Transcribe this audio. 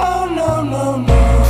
Oh no no no.